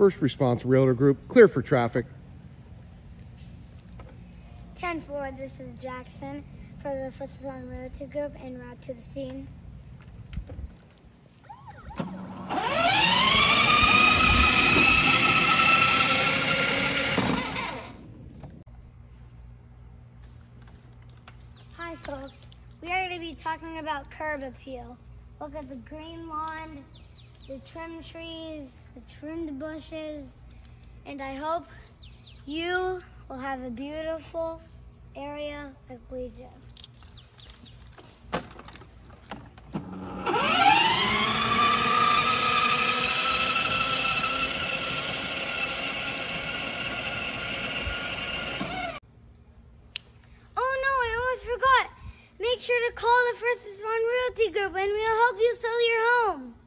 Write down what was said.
First Response Realtor Group, clear for traffic. 10-4, this is Jaxon for the First Response Realtor Group en route to the scene. Hi folks, we are going to be talking about curb appeal. Look at the green lawn, the trimmed trees, the trimmed bushes, and I hope you will have a beautiful area like we do. Oh no, I almost forgot. Make sure to call the First Respond Realty Group and we'll help you sell your home.